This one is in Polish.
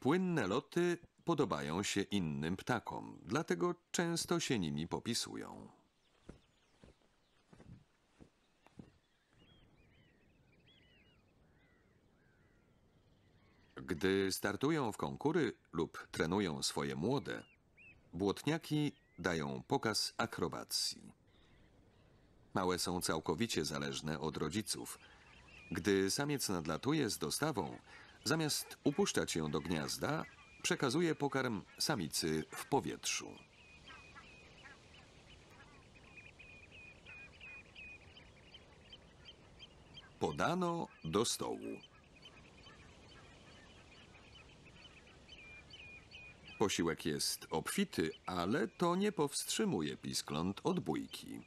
Płynne loty podobają się innym ptakom, dlatego często się nimi popisują. Gdy startują w konkury lub trenują swoje młode, błotniaki dają pokaz akrobacji. Małe są całkowicie zależne od rodziców. Gdy samiec nadlatuje z dostawą, zamiast upuszczać ją do gniazda, przekazuje pokarm samicy w powietrzu. Podano do stołu. Posiłek jest obfity, ale to nie powstrzymuje piskląt od bójki.